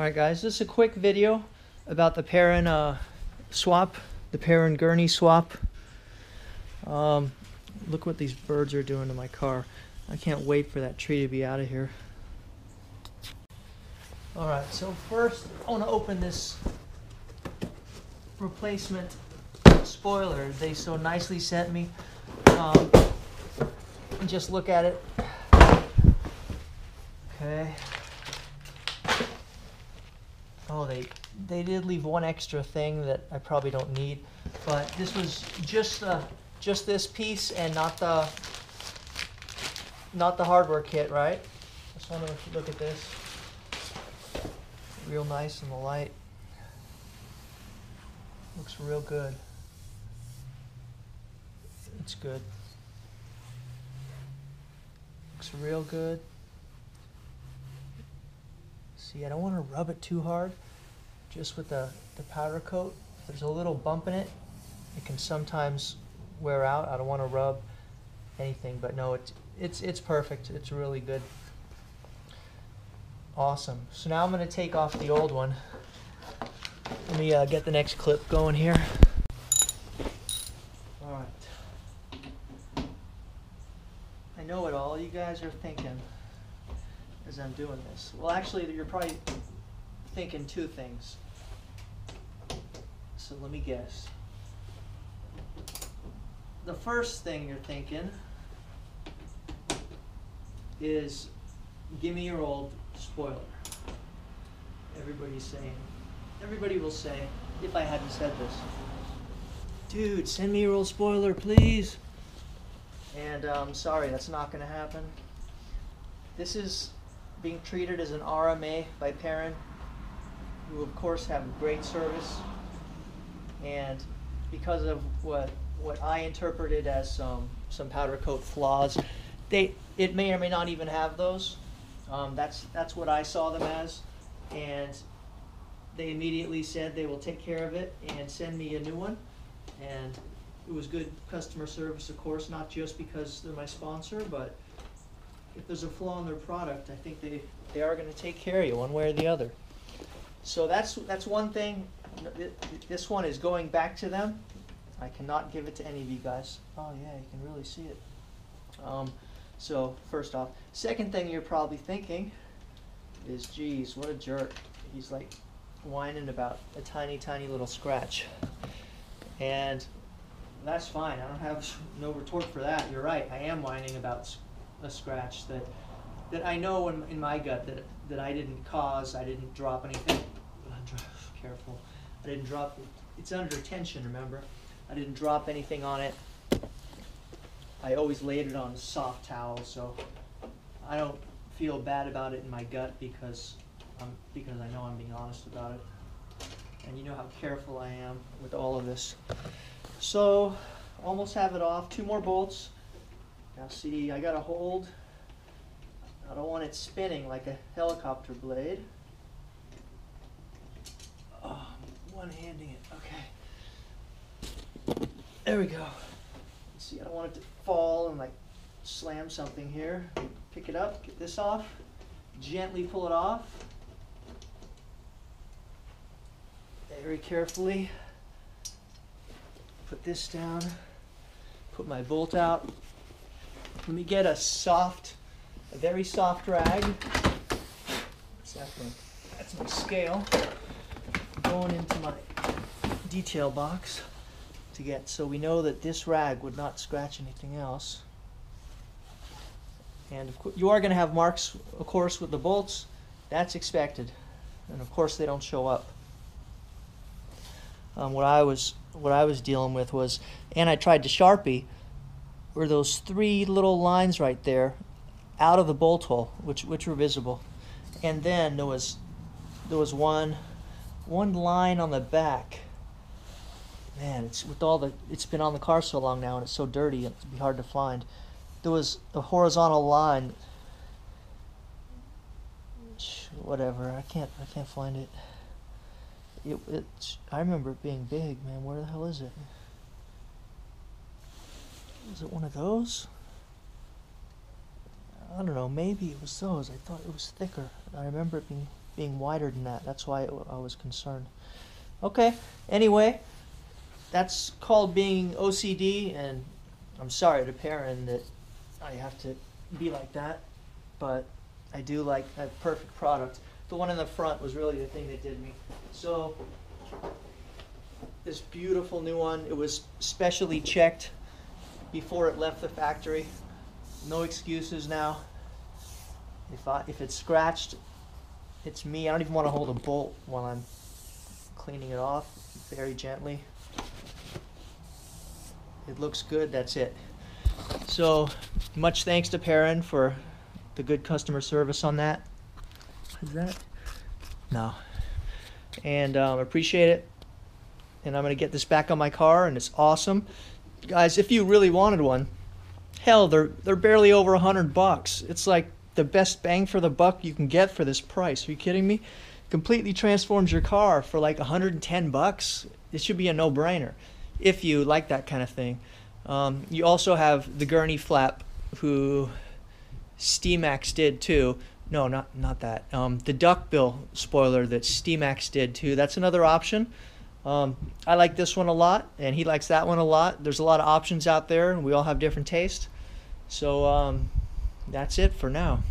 Alright guys, this is a quick video about the Perrin uh, swap, the Perrin Gurney swap. Um, look what these birds are doing to my car. I can't wait for that tree to be out of here. Alright, so first I want to open this replacement spoiler they so nicely sent me. Um, and just look at it. Okay. Oh, they they did leave one extra thing that I probably don't need, but this was just the just this piece and not the not the hardware kit, right? Just want to look at this. Real nice in the light. Looks real good. It's good. Looks real good. See, I don't want to rub it too hard, just with the, the powder coat. If there's a little bump in it, it can sometimes wear out. I don't want to rub anything, but no, it's, it's, it's perfect. It's really good. Awesome. So now I'm going to take off the old one. Let me uh, get the next clip going here. Alright. I know what all you guys are thinking as I'm doing this. Well, actually, you're probably thinking two things. So let me guess. The first thing you're thinking is give me your old spoiler. Everybody's saying, everybody will say, if I hadn't said this, dude, send me your old spoiler, please. And I'm um, sorry, that's not going to happen. This is being treated as an RMA by Perrin, who of course have great service. And because of what what I interpreted as some some powder coat flaws, they it may or may not even have those. Um, that's that's what I saw them as, and they immediately said they will take care of it and send me a new one. And it was good customer service, of course, not just because they're my sponsor, but if there's a flaw in their product, I think they, they are going to take care of you one way or the other. So that's that's one thing. This one is going back to them. I cannot give it to any of you guys. Oh yeah, you can really see it. Um, so first off, second thing you're probably thinking is, geez, what a jerk. He's like whining about a tiny, tiny little scratch. And that's fine. I don't have no retort for that. You're right. I am whining about a scratch that that I know in, in my gut that that I didn't cause. I didn't drop anything. Careful. I didn't drop. It's under tension. Remember, I didn't drop anything on it. I always laid it on a soft towel, so I don't feel bad about it in my gut because I'm because I know I'm being honest about it. And you know how careful I am with all of this. So, almost have it off. Two more bolts. Now see, I got to hold. I don't want it spinning like a helicopter blade. Oh, one-handing it. Okay. There we go. See, I don't want it to fall and like slam something here. Pick it up, get this off, gently pull it off. Very carefully. Put this down. Put my bolt out. Let me get a soft, a very soft rag. What's that? That's my scale. Going into my detail box to get so we know that this rag would not scratch anything else. And of course, you are going to have marks, of course, with the bolts. That's expected. And of course, they don't show up. Um, what I was what I was dealing with was, and I tried to sharpie, were those three little lines right there, out of the bolt hole, which which were visible, and then there was there was one one line on the back. Man, it's with all the it's been on the car so long now, and it's so dirty, it'd be hard to find. There was a horizontal line. Whatever, I can't I can't find it. It, it, I remember it being big, man. Where the hell is it? Was it one of those? I don't know. Maybe it was those. I thought it was thicker. I remember it being being wider than that. That's why I was concerned. Okay. Anyway, that's called being OCD, and I'm sorry to Perrin that I have to be like that, but I do like a perfect product. The one in the front was really the thing that did me. So this beautiful new one, it was specially checked before it left the factory. No excuses now. If I if it's scratched, it's me. I don't even want to hold a bolt while I'm cleaning it off very gently. It looks good, that's it. So, much thanks to Perrin for the good customer service on that. Is that? No. And um, appreciate it. And I'm going to get this back on my car, and it's awesome. Guys, if you really wanted one, hell, they're, they're barely over a 100 bucks. It's like the best bang for the buck you can get for this price. Are you kidding me? Completely transforms your car for like 110 bucks. It should be a no-brainer if you like that kind of thing. Um, you also have the gurney flap, who Steamax did too. No, not not that. Um, the duckbill spoiler that Steamax did too. That's another option. Um, I like this one a lot, and he likes that one a lot. There's a lot of options out there, and we all have different tastes. So um, that's it for now.